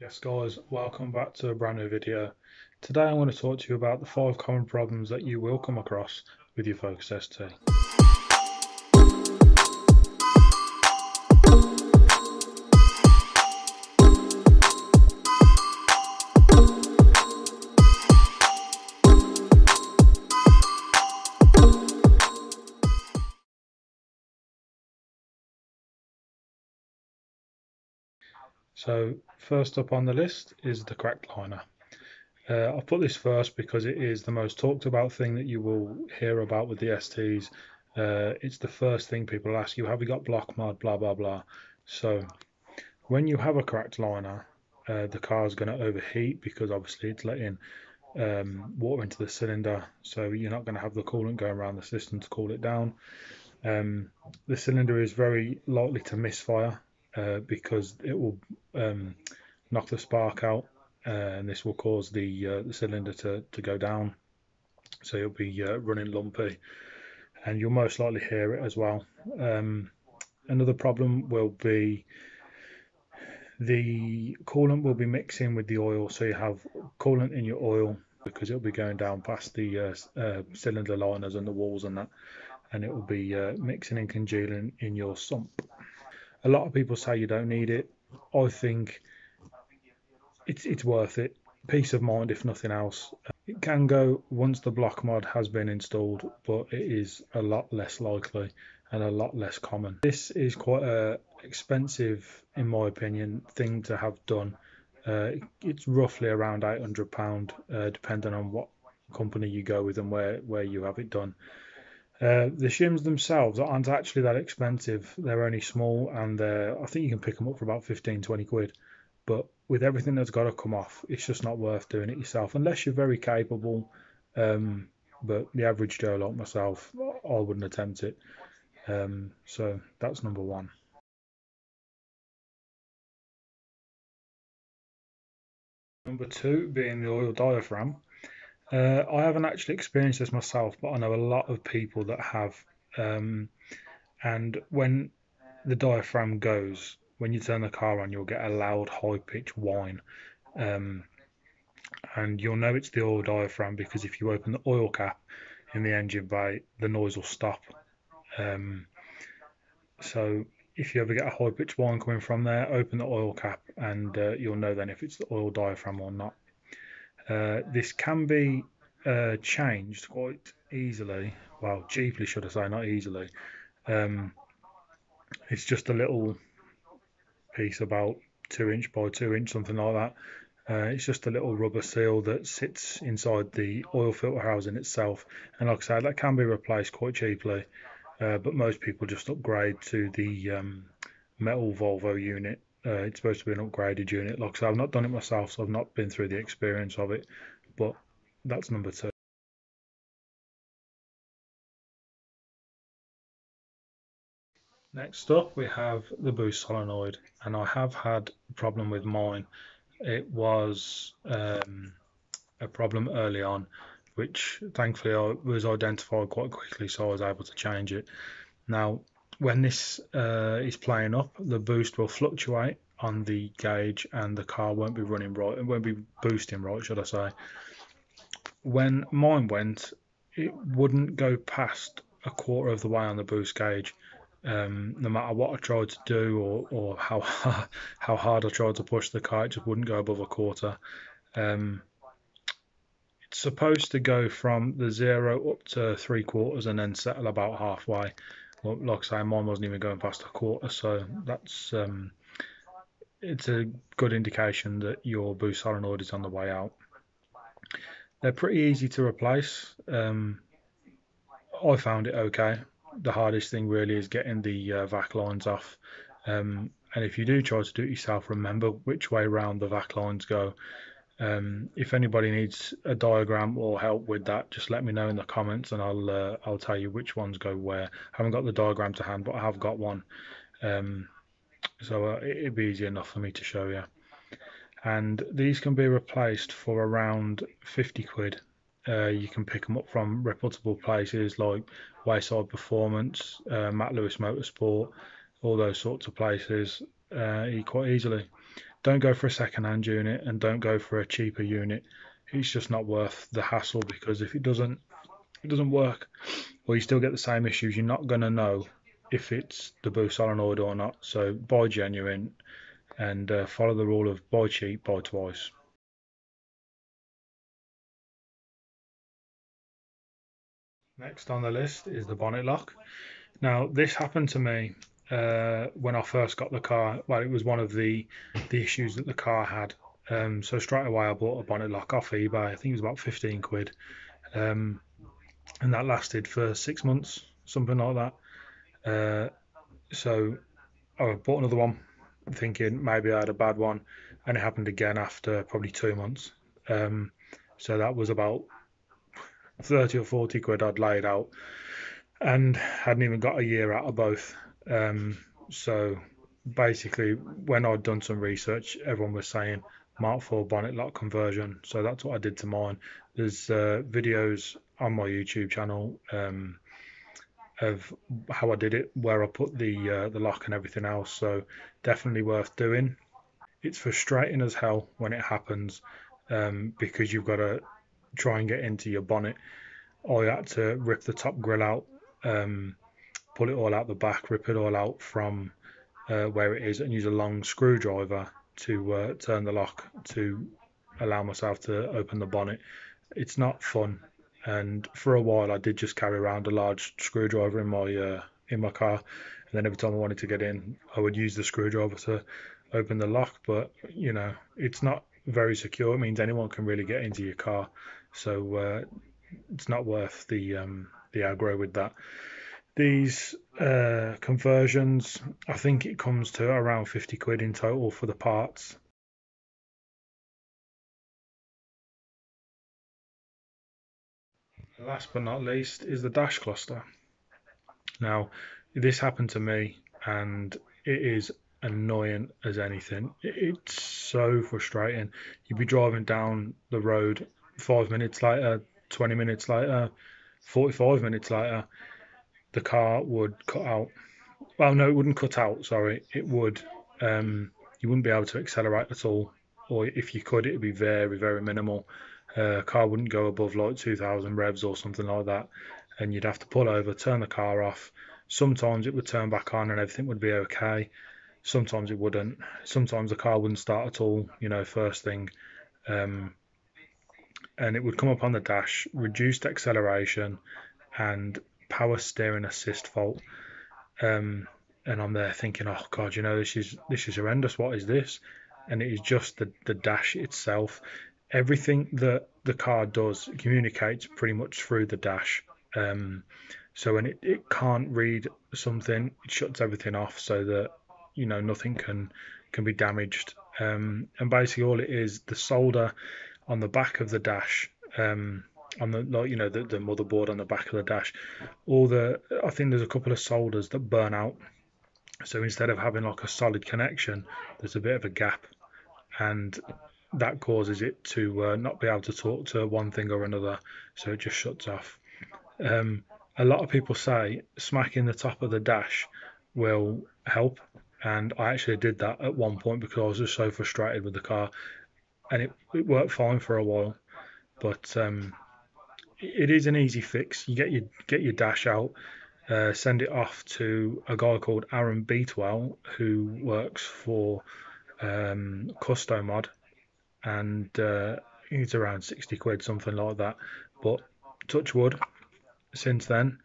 Yes guys, welcome back to a brand new video. Today I want to talk to you about the 5 common problems that you will come across with your Focus ST. So first up on the list is the cracked liner. Uh, I'll put this first because it is the most talked about thing that you will hear about with the STs. Uh, it's the first thing people ask you, have you got block mod, blah, blah, blah. So when you have a cracked liner, uh, the car is going to overheat because obviously it's letting um, water into the cylinder. So you're not going to have the coolant going around the system to cool it down. Um, the cylinder is very likely to misfire uh, because it will um, knock the spark out uh, and this will cause the, uh, the cylinder to, to go down. So it'll be uh, running lumpy. And you'll most likely hear it as well. Um, another problem will be the coolant will be mixing with the oil. So you have coolant in your oil because it'll be going down past the uh, uh, cylinder liners and the walls and that. And it will be mixing and congealing in your sump a lot of people say you don't need it. I think it's it's worth it. Peace of mind, if nothing else. It can go once the block mod has been installed, but it is a lot less likely and a lot less common. This is quite a expensive, in my opinion, thing to have done. Uh, it's roughly around £800, uh, depending on what company you go with and where, where you have it done. Uh, the shims themselves aren't actually that expensive. They're only small and I think you can pick them up for about 15, 20 quid. But with everything that's got to come off, it's just not worth doing it yourself unless you're very capable. Um, but the average Joe like myself, I wouldn't attempt it. Um, so that's number one. Number two being the oil diaphragm. Uh, I haven't actually experienced this myself, but I know a lot of people that have. Um, and when the diaphragm goes, when you turn the car on, you'll get a loud, high pitched whine. Um, and you'll know it's the oil diaphragm because if you open the oil cap in the engine bay, the noise will stop. Um, so if you ever get a high pitched whine coming from there, open the oil cap and uh, you'll know then if it's the oil diaphragm or not. Uh, this can be uh, changed quite easily. Well, cheaply, should I say, not easily. Um, it's just a little piece about two inch by two inch, something like that. Uh, it's just a little rubber seal that sits inside the oil filter housing itself. And like I said, that can be replaced quite cheaply. Uh, but most people just upgrade to the um, metal Volvo unit uh, it's supposed to be an upgraded unit. Like said, I've not done it myself, so I've not been through the experience of it. But that's number two. Next up, we have the boost solenoid, and I have had a problem with mine. It was um, a problem early on, which thankfully I was identified quite quickly, so I was able to change it. Now, when this uh, is playing up, the boost will fluctuate on the gauge and the car won't be running right. It won't be boosting right, should I say. When mine went, it wouldn't go past a quarter of the way on the boost gauge. Um, no matter what I tried to do or, or how how hard I tried to push the car, it just wouldn't go above a quarter. Um, it's supposed to go from the zero up to three quarters and then settle about halfway like I say, mine wasn't even going past a quarter, so that's um, it's a good indication that your boost solenoid is on the way out. They're pretty easy to replace. Um, I found it okay. The hardest thing really is getting the uh, vac lines off. Um, and if you do try to do it yourself, remember which way round the vac lines go. Um, if anybody needs a diagram or help with that, just let me know in the comments and I'll uh, I'll tell you which ones go where. I haven't got the diagram to hand, but I have got one, um, so uh, it'd be easy enough for me to show you. And these can be replaced for around 50 quid. Uh, you can pick them up from reputable places like Wayside Performance, uh, Matt Lewis Motorsport, all those sorts of places uh, quite easily. Don't go for a second-hand unit and don't go for a cheaper unit. It's just not worth the hassle because if it doesn't it doesn't work or you still get the same issues, you're not going to know if it's the boost solenoid or not. So buy genuine and uh, follow the rule of buy cheap, buy twice. Next on the list is the bonnet lock. Now this happened to me uh, when I first got the car. Well, it was one of the the issues that the car had. Um, so straight away I bought a bonnet lock off eBay. I think it was about 15 quid, um, and that lasted for six months, something like that. Uh, so I bought another one, thinking maybe I had a bad one, and it happened again after probably two months. Um, so that was about 30 or 40 quid I'd laid out and hadn't even got a year out of both. Um, so basically, when I'd done some research, everyone was saying Mark IV bonnet lock conversion. So that's what I did to mine. There's uh, videos on my YouTube channel um, of how I did it, where I put the uh, the lock and everything else. So definitely worth doing. It's frustrating as hell when it happens um, because you've got to try and get into your bonnet. I had to rip the top grill out, um, pull it all out the back, rip it all out from uh, where it is, and use a long screwdriver to uh, turn the lock to allow myself to open the bonnet. It's not fun, and for a while I did just carry around a large screwdriver in my uh, in my car, and then every time I wanted to get in, I would use the screwdriver to open the lock. But you know, it's not very secure. It means anyone can really get into your car. So uh, it's not worth the um, the aggro with that. These uh, conversions, I think it comes to around 50 quid in total for the parts. Last but not least is the dash cluster. Now, this happened to me and it is annoying as anything. It's so frustrating. You'd be driving down the road five minutes later, 20 minutes later, 45 minutes later, the car would cut out. Well, no, it wouldn't cut out, sorry. It would, um, you wouldn't be able to accelerate at all. Or if you could, it would be very, very minimal. Uh, car wouldn't go above like 2000 revs or something like that. And you'd have to pull over, turn the car off. Sometimes it would turn back on and everything would be okay. Sometimes it wouldn't. Sometimes the car wouldn't start at all, you know, first thing. Um, and it would come up on the dash, reduced acceleration and power steering assist fault. Um, and I'm there thinking, oh god, you know this is this is horrendous. What is this? And it is just the the dash itself. Everything that the car does communicates pretty much through the dash. Um, so when it, it can't read something, it shuts everything off so that you know nothing can can be damaged. Um, and basically all it is the solder on the back of the dash, um, on the like you know the, the motherboard on the back of the dash, all the I think there's a couple of solders that burn out. So instead of having like a solid connection, there's a bit of a gap, and that causes it to uh, not be able to talk to one thing or another. So it just shuts off. Um, a lot of people say smacking the top of the dash will help and I actually did that at one point because I was just so frustrated with the car and it, it worked fine for a while. But um, it is an easy fix. You get your get your dash out, uh, send it off to a guy called Aaron Beatwell who works for um, Customod, and uh, it's around sixty quid, something like that. But touch wood, since then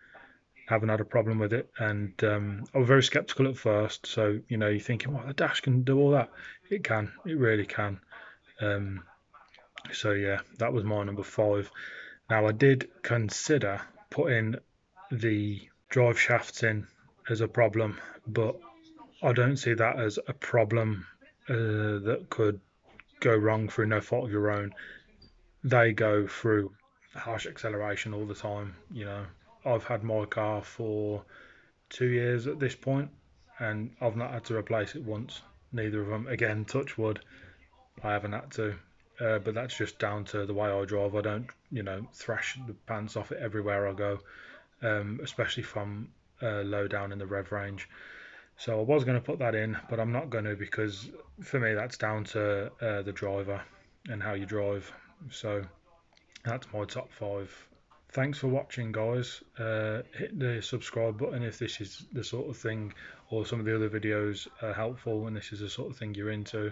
haven't had a problem with it. And um, I was very skeptical at first. So you know, you're thinking, well, the dash can do all that. It can. It really can. Um, so yeah, that was my number five. Now I did consider putting the drive shafts in as a problem, but I don't see that as a problem uh, that could go wrong through no fault of your own. They go through harsh acceleration all the time. You know, I've had my car for two years at this point, and I've not had to replace it once. Neither of them. Again, touch wood. I haven't had to, uh, but that's just down to the way I drive. I don't, you know, thrash the pants off it everywhere I go, um, especially from uh, low down in the rev range. So I was going to put that in, but I'm not going to because for me that's down to uh, the driver and how you drive. So that's my top five. Thanks for watching, guys. Uh, hit the subscribe button if this is the sort of thing, or some of the other videos are helpful and this is the sort of thing you're into.